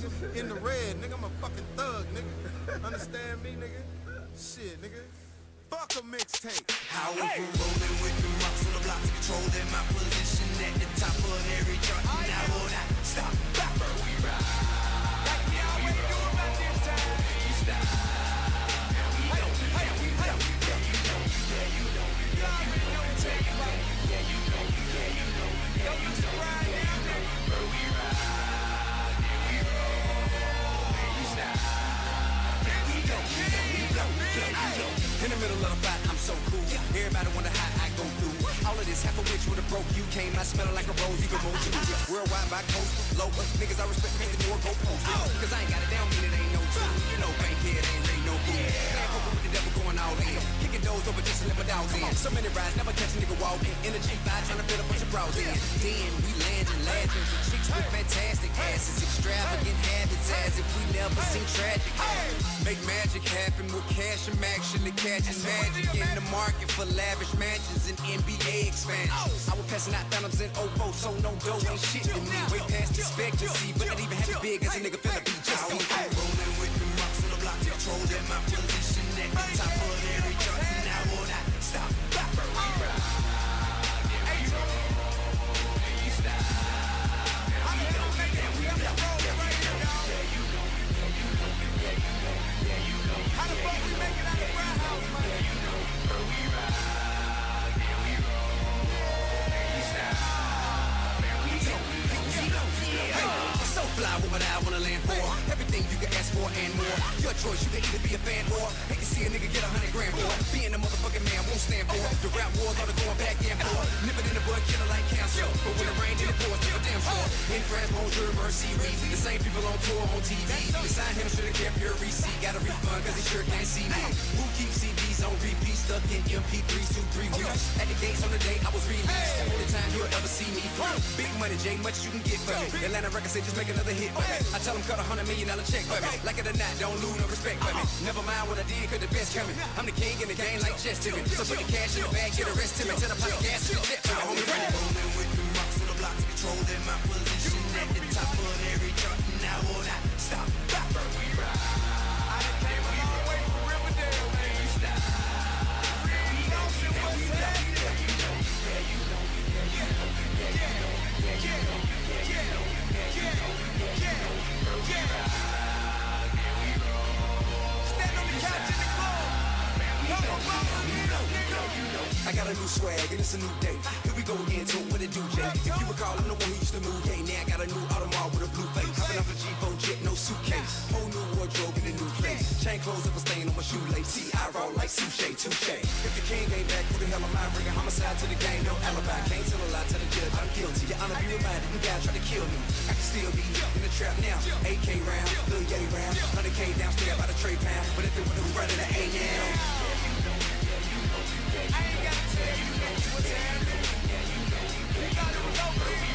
nigga. In the red, nigga. I'm a fucking thug, nigga. Understand me, nigga? Shit, nigga. Fuck a mixtape. How we from rolling with the rocks on the block to controlling my position at the top of Make the door go post. Cause I ain't got it down, mean it ain't no two. You know, bank here, ain't ain't no fool. Man, poker with the devil going all in. Doors over just to let my dogs in. So many rides, never catch a nigga walk in. A G5, trying to fit a bunch of bras in. Then we landing legends with chicks with fantastic asses. Extravagant habits as if we never seen tragic. Make magic happen with cash and actually catching magic in the market for lavish mansions and NBA expansions. I was passing out phantoms in 04, so no dough ain't shit to me. Way past expectancy, but not even half as big as a nigga finna be just. Rolling with the rocks on the block, controlling my position at the top of every chart. So fly, what I wanna land for? Everything you can ask for and more. Your choice, you can either be a fan or hate to see a nigga get a hundred grand for wars are the going back and forth. Nip it in the bud, killer like cancer. But when it rain, then it pours, never damn sure. In France, bonjour, mercy, we the same people on tour on TV. They him, should've kept your receipt. Got a refund, cause he sure can't see me. Who keeps CDs on repeat? Stuck in MP3s, two, three weeks. At the gates on the day I was released. Only time you'll ever see me free. Big money, J, much you can get for me. Atlantic records say just make another hit for me. I tell them cut a hundred million dollar check for me. Like it or not, don't lose no respect for me. Uh-huh. Never mind what I did, cause the best coming. I'm the king in the game like chess to me. So put the cash in the bag, get the rest to me. Tell the pop gas to the jet for me. Homie. Rolling with the rocks on the block, controlling my position at the top of every chart. Now will not stop. I got a new swag and it's a new day. Go again to what it do, Jay. If you recall, I'm the one who used to move, yeah. Now I got a new Audemars with a blue face. Hopping off a G4 jet, no suitcase. Whole new wardrobe in a new place. Chain clothes if a stain on my shoelace. See, I roll like sushi, touche. If the king ain't back, who the hell am I? Bringing homicide to the game, no alibi. Can't tell a lie to the judge, I'm guilty. Your honor, be reminded, them guys try to kill me. I can still be in the trap now. AK round, Lil Yeti round. 100K downstairs by the tray pound. But if it would have run it at 8 now. I ain't gotta tell you thought it was over. We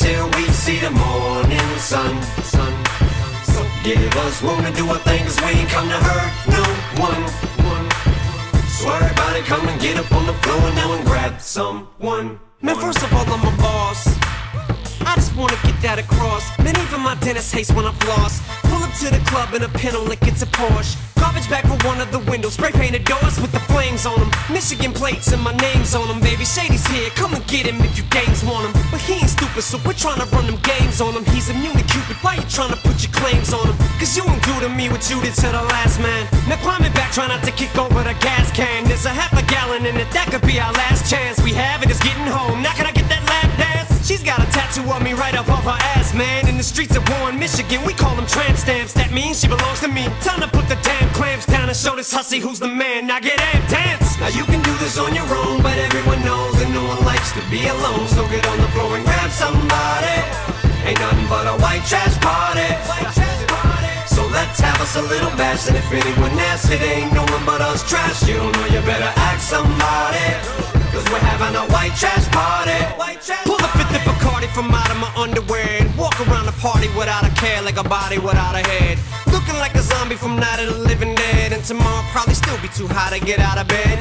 until we see the morning sun. sun. So give us room to do our thing, cause we ain't come to hurt no one. one. So everybody come and get up on the floor now and grab someone. Man, first of all, I'm a boss. I just wanna get that across. Man, even my dentist hates when I'm floss. In a pinto like it's a Porsche. Garbage bag for one of the windows. Spray painted doors with the flames on them. Michigan plates and my name's on them, baby. Shady's here, come and get him if you games want him. But he ain't stupid, so we're trying to run them games on him. He's immune to Cupid, why you trying to put your claims on him? Cause you ain't do to me what you did to the last man. Now climbing back, try not to kick over the gas can. There's a half a gallon in it, that could be our last chance. We have it, it's getting home. Now can I get that? She's got a tattoo on me right up off her ass, man. In the streets of Warren, Michigan, we call them tramp stamps. That means she belongs to me. Time to put the damn clamps down and show this hussy who's the man. Now get amped, dance. Now you can do this on your own, but everyone knows that no one likes to be alone. So get on the floor and grab somebody. Ain't nothing but a white trash party. So let's have us a little bash, and if anyone asks, it ain't no one but us trash. You don't know, you better ask somebody. Cause we're having a white trash party. Pull a fifth of Bacardi from out of my underwear and walk around the party without a care, like a body without a head. Looking like a zombie from Night of the Living Dead, and tomorrow probably still be too hot to get out of bed.